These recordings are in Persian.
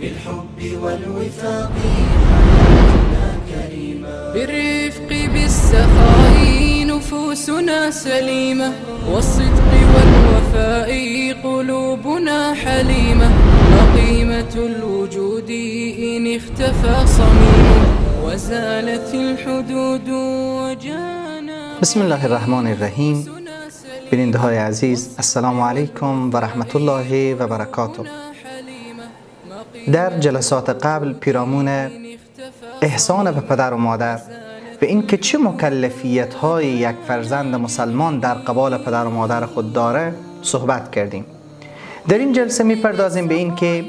بالحب والوفاق. حياتنا كريمة بالرفق بالسخاء نفوسنا سليمة والصدق والوفاء قلوبنا حليمة. عقيمة الوجود إن اختفى صميم وزالت الحدود وجانا. بسم الله الرحمن الرحیم بیننده های عزیز السلام علیکم و رحمت الله و برکاته در جلسات قبل پیرامون احسان به پدر و مادر و اینکه چه مکلفیت های یک فرزند مسلمان در قبال پدر و مادر خود داره صحبت کردیم. در این جلسه می‌پردازیم به این که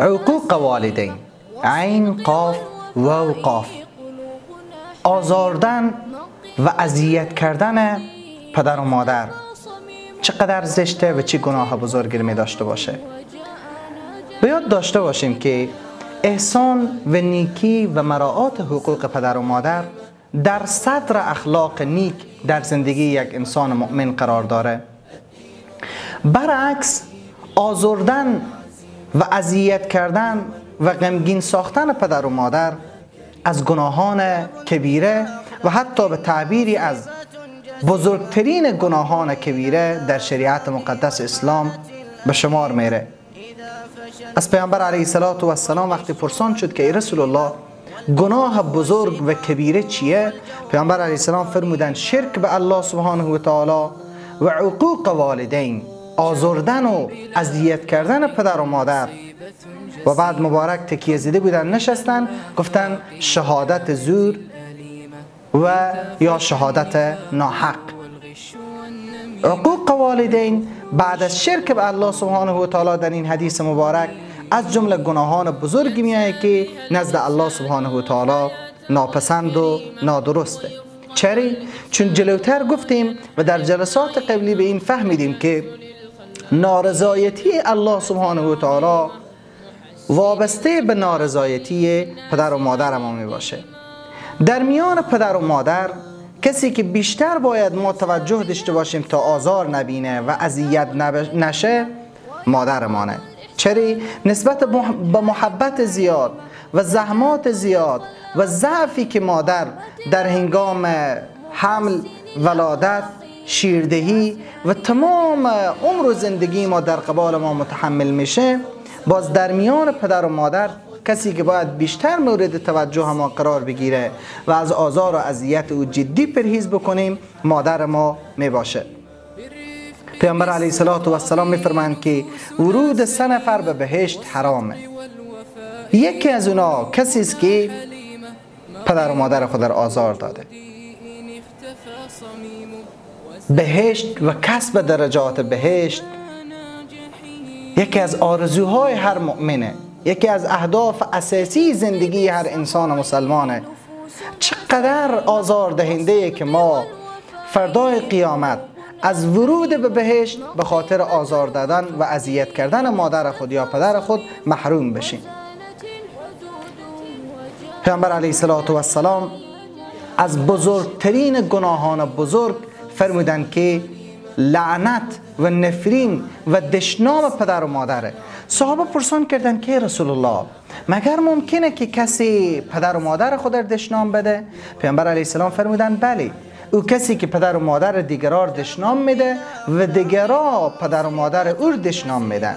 عقوق والدین عین قاف و قاف آزاردن و اذیت کردن پدر و مادر چقدر زشته و چه گناه بزرگی می داشته باشه. به یاد داشته باشیم که احسان و نیکی و مراعات حقوق پدر و مادر در صدر اخلاق نیک در زندگی یک انسان مؤمن قرار داره. برعکس آزردن و اذیت کردن و غمگین ساختن پدر و مادر از گناهان کبیره و حتی به تعبیری از بزرگترین گناهان کبیره در شریعت مقدس اسلام به شمار میره. از پیامبر علیه السلام وقتی پرسان شد که ای رسول الله گناه بزرگ و کبیره چیه؟ پیامبر علیه السلام فرمودن شرک به الله سبحانه و تعالی و عقوق والدین آزردن و اذیت کردن پدر و مادر. و بعد مبارک تکیه زده بودن نشستن گفتن شهادت زور و یا شهادت ناحق. عقوق والدین بعد از شرک به الله سبحانه و تعالی در این حدیث مبارک از جمله گناهان بزرگی میایه که نزد الله سبحانه و تعالی ناپسند و نادرسته چری؟ چون جلوتر گفتیم و در جلسات قبلی به این فهمیدیم که نارضایتی الله سبحانه و تعالی وابسته به نارضایتی پدر و مادر ما می باشه در میان پدر و مادر کسی که بیشتر باید ما توجه داشته باشیم تا آزار نبینه و اذیت نشه مادرمانه. چری نسبت به محبت زیاد و زحمات زیاد و ضعفی که مادر در هنگام حمل ولادت شیردهی و تمام عمر و زندگی ما در قبال ما متحمل میشه باز در میان پدر و مادر کسی که باید بیشتر مورد توجه ما قرار بگیره و از آزار و اذیت او جدی پرهیز بکنیم مادر ما می باشه پیامبر علیه السلام میفرمایند که ورود سه نفر به بهشت حرامه. یکی از اونا کسی است که پدر و مادر خود در آزار داده. بهشت و کسب درجات بهشت یکی از آرزوهای هر مؤمنه. یکی از اهداف اساسی زندگی هر انسان مسلمانه. چقدر آزار دهنده که ما فردای قیامت از ورود به بهشت به خاطر آزار دادن و اذیت کردن مادر خود یا پدر خود محروم بشیم. پیامبر علیه السلام از بزرگترین گناهان بزرگ فرمودند که لعنت و نفرین و دشنام پدر و مادره. صحابه پرسان کردن که رسول الله مگر ممکنه که کسی پدر و مادر خود در دشنام بده؟ پیامبر علیه السلام فرمودن بله او کسی که پدر و مادر دیگرار دشنام میده و دیگرا پدر و مادر او دشنام میدن.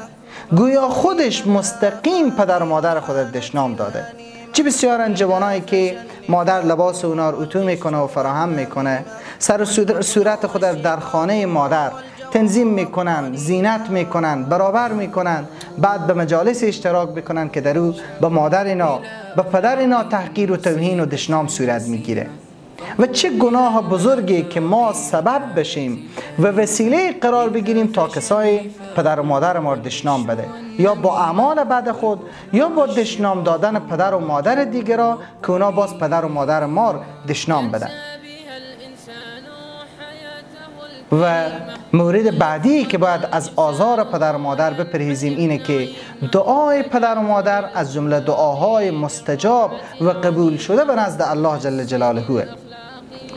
گویا خودش مستقیم پدر و مادر خود دشنام داده. چه بسیار جوانایی که مادر لباس اونا رو اتو می‌کنه و فراهم می‌کنه. سر و صورت خود در خانه مادر تنظیم می‌کنن زینت می‌کنن برابر می‌کنن. بعد به مجالس اشتراک بکنن که در او به مادر اینا به پدر اینا تحقیر و توهین و دشنام صورت می‌گیره. و چه گناه بزرگی که ما سبب بشیم و وسیله قرار بگیریم تا کسای پدر و مادر ما دشنام بده. یا با اعمال بعد خود یا با دشنام دادن پدر و مادر دیگرا که اونا باز پدر و مادر ما دشنام بدن. و مورد بعدی که باید از آزار پدر و مادر بپرهیزیم اینه که دعای پدر و مادر از جمله دعاهای مستجاب و قبول شده به نزد الله جل جلاله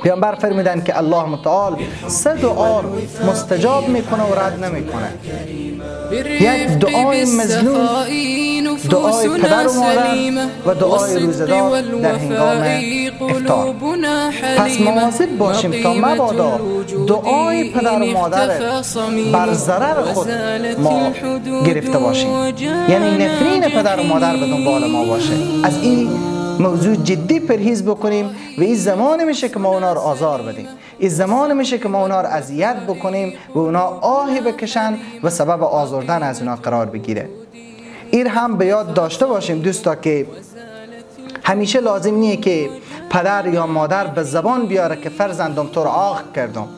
پیامبر فرمیدن که الله متعال سه دعا مستجاب می‌کنه و رد نمی‌کنه. یک دعای مظلوم دعای پدر و مادر و دعای روزدار در هنگام قلوبنا پس مواظب باشیم تا مبادا دعای پدر و مادر بر ضرر خود ما گرفته باشیم. یعنی نفرین پدر و مادر به دنبال ما باشه. از این موضوع جدی پرهیز بکنیم و این زمان میشه که ما اونا رو آزار بدیم. این زمان میشه که ما اونا رو اذیت بکنیم و اونا آهی بکشن و سبب آزردن از اونا قرار بگیره. این هم به یاد داشته باشیم دوستا که همیشه لازم نیه که پدر یا مادر به زبان بیاره که فرزندم تو رو آخ کردم.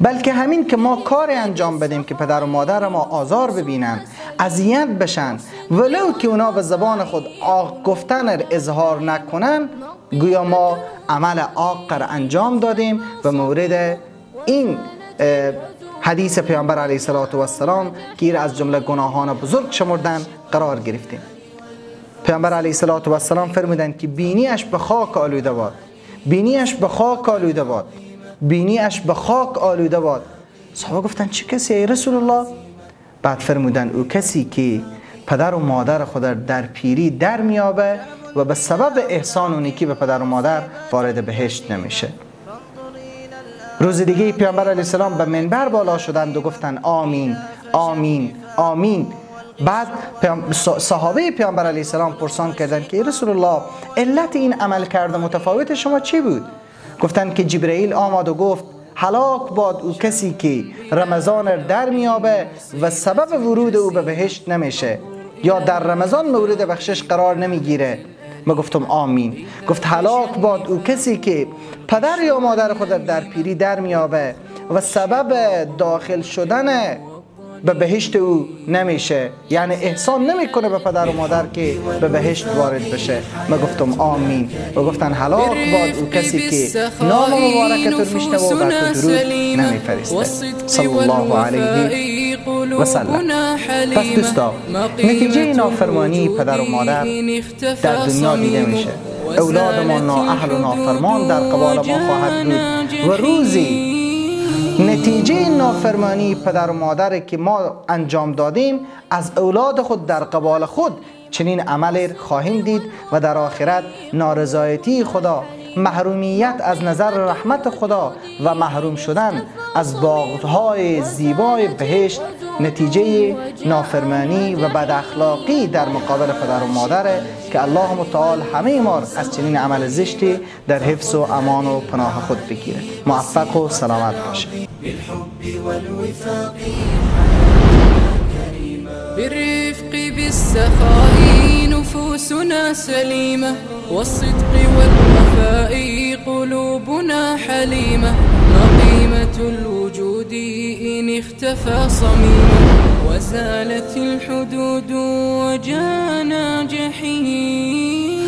بلکه همین که ما کار انجام بدیم که پدر و مادر ما آزار ببینن اذیت بشن. ولو که اونا به زبان خود آق گفتن اظهار نکنن گویا ما عمل آق را انجام دادیم و مورد این حدیث پیامبر علیه السلام که از جمله گناهان بزرگ شمردن قرار گرفتیم. پیامبر علیه و السلام فرمودند که بینیش به خاک آلوده باد. بینیش به خاک آلوده باد. بینیش به خاک آلوده باد. صحابه گفتن چه کسی ای رسول الله؟ بعد فرمودن او کسی که پدر و مادر خود در پیری در میابه و به سبب احسان و نیکی به پدر و مادر وارد بهشت نمیشه. روز دیگه پیامبر علیه السلام به منبر بالا شدند و گفتن آمین آمین آمین. بعد صحابه پیامبر علیه السلام پرسان کردند که رسول الله علت این عمل کرده متفاوت شما چی بود؟ گفتند که جبرئیل آمد و گفت هلاک باد او کسی که رمضان در میابه و سبب ورود او به بهشت نمیشه. یا در رمضان مورد بخشش قرار نمی‌گیره. ما گفتم آمین. گفت هلاک باد او کسی که پدر یا مادر خود در پیری در میابه و سبب داخل شدن به بهشت او نمیشه. یعنی احسان نمی‌کنه به پدر و مادر که به بهشت وارد بشه. ما گفتم آمین. و گفتن هلاک باد او کسی که نام مبارکت رو میشنه و بر تو درود نمیفرسته. صلی الله علیه و سلم. پس دوستا نتیجه نافرمانی پدر و مادر در دنیا دیده میشه. اولاد ما نااهل و نافرمان در قبال ما خواهد بود. و روزی نتیجه نافرمانی پدر و مادر که ما انجام دادیم از اولاد خود در قبال خود چنین عمل خواهیم دید و در آخرت نارضایتی خدا محرومیت از نظر رحمت خدا و محروم شدن از باغهای زیبای بهشت نتیجه نافرمانی و بد اخلاقی در مقابل پدر و مادره که الله متعال همه ما از چنین عمل زشتی در حفظ و امان و پناه خود بگیره. موفق و سلامت باشه بالرفق بالسخاء نفوسنا سليمة. والصدق والوفاء قلوبنا حليمة. مقيمة الوجود إن اختفى صميما وزالت الحدود وجانا جحيم.